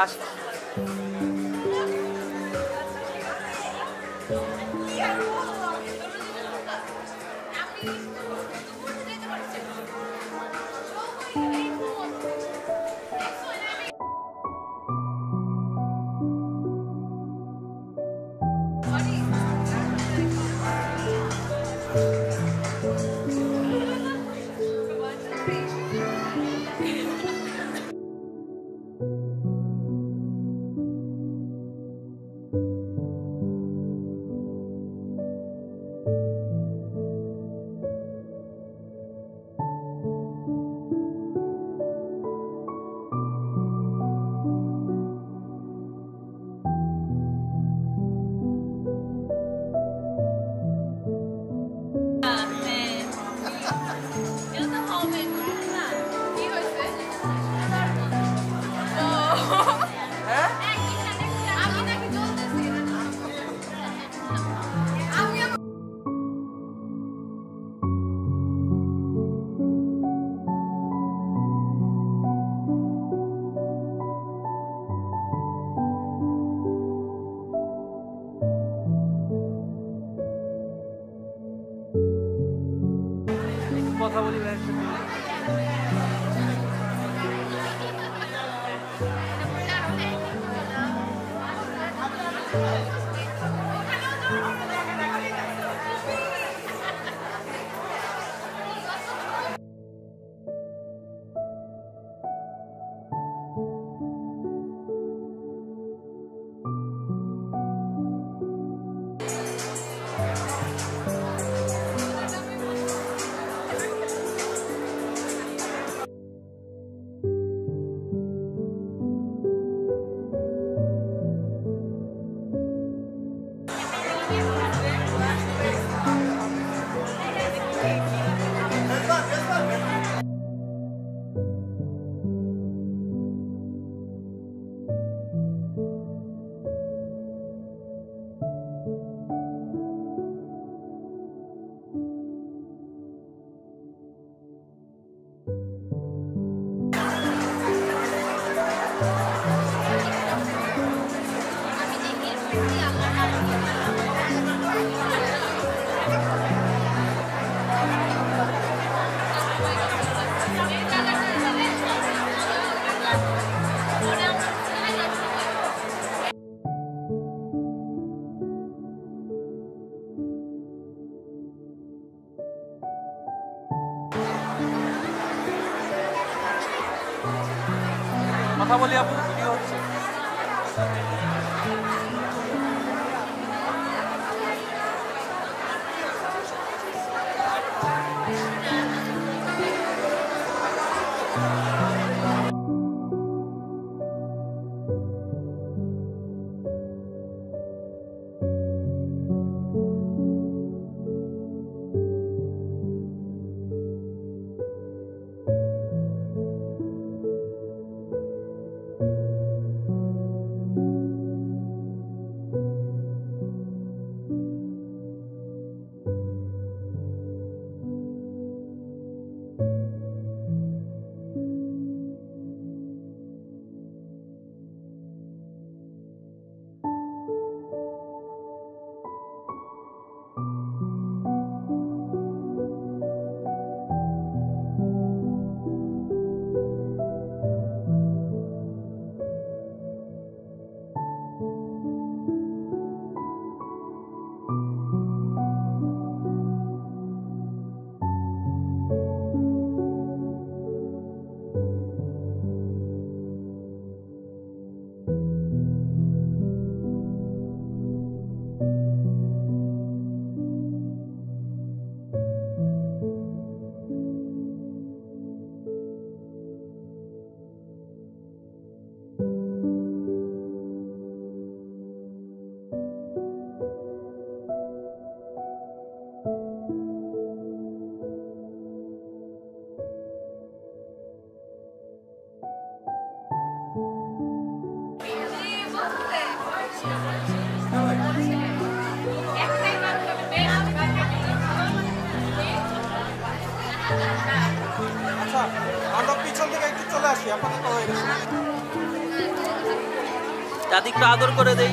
Hashtag. Amen. Thank you. একটু আদর করে দেই।